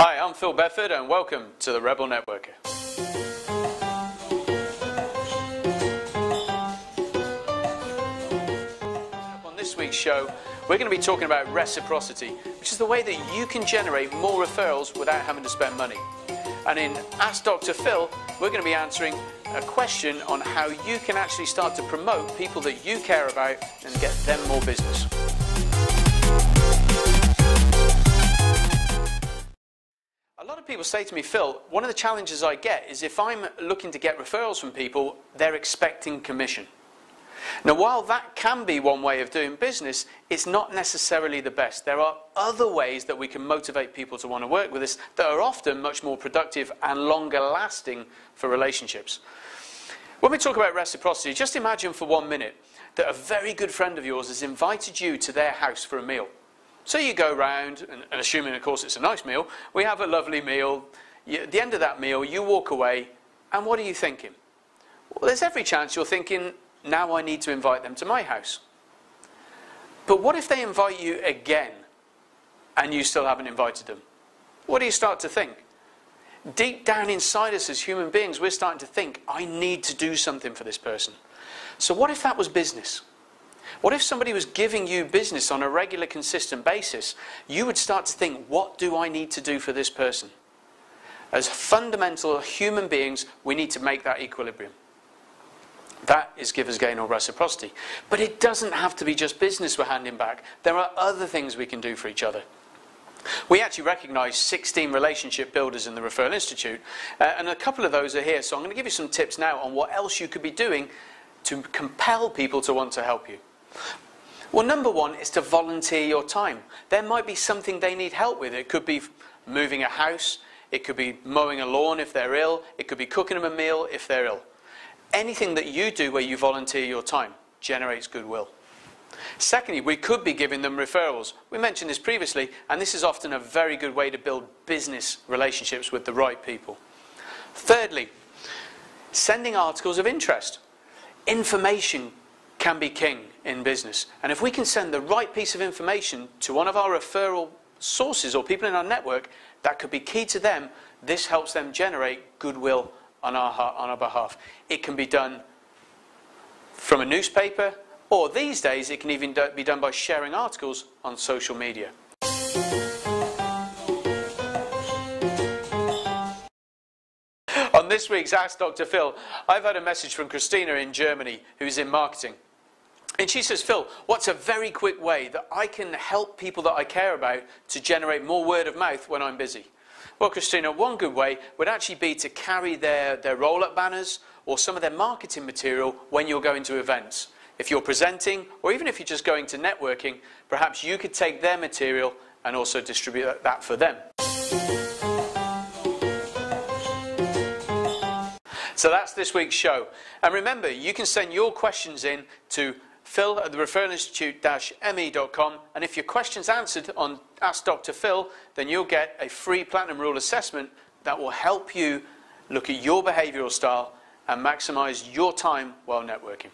Hi, I'm Phil Bedford and welcome to the Rebel Networker. On this week's show, we're going to be talking about reciprocity, which is the way that you can generate more referrals without having to spend money. And in Ask Dr. Phil, we're going to be answering a question on how you can actually start to promote people that you care about and get them more business. People say to me, Phil, one of the challenges I get is if I'm looking to get referrals from people, they're expecting commission. Now, while that can be one way of doing business, it's not necessarily the best. There are other ways that we can motivate people to want to work with us that are often much more productive and longer lasting for relationships. When we talk about reciprocity, just imagine for one minute that a very good friend of yours has invited you to their house for a meal. So you go round, and, and assuming, of course, it's a nice meal, we have a lovely meal. You, at the end of that meal, you walk away, and what are you thinking? Well, there's every chance you're thinking, now I need to invite them to my house. But what if they invite you again and you still haven't invited them? What do you start to think? Deep down inside us as human beings, we're starting to think, I need to do something for this person. So, what if that was business? What if somebody was giving you business on a regular, consistent basis? You would start to think, what do I need to do for this person? As fundamental human beings, we need to make that equilibrium. That is givers gain or reciprocity. But it doesn't have to be just business we're handing back. There are other things we can do for each other. We actually recognise 16 relationship builders in the Referral Institute, uh, and a couple of those are here. So I'm going to give you some tips now on what else you could be doing to compel people to want to help you. Well, number one is to volunteer your time. There might be something they need help with. It could be moving a house, it could be mowing a lawn if they're ill, it could be cooking them a meal if they're ill. Anything that you do where you volunteer your time generates goodwill. Secondly, we could be giving them referrals. We mentioned this previously, and this is often a very good way to build business relationships with the right people. Thirdly, sending articles of interest. Information can be king in business. And if we can send the right piece of information to one of our referral sources or people in our network, that could be key to them. This helps them generate goodwill on our, on our behalf. It can be done from a newspaper, or these days it can even do, be done by sharing articles on social media. On this week's Ask Dr. Phil, I've had a message from Christina in Germany, who's in marketing. And she says, Phil, what's a very quick way that I can help people that I care about to generate more word of mouth when I'm busy? Well, Christina, one good way would actually be to carry their, their roll up banners or some of their marketing material when you're going to events. If you're presenting, or even if you're just going to networking, perhaps you could take their material and also distribute that for them. So that's this week's show. And remember, you can send your questions in to phil at the referralinstitute-me.com. And if your question's answered on Ask Dr. Phil, then you'll get a free Platinum Rule assessment that will help you look at your behavioral style and maximize your time while networking.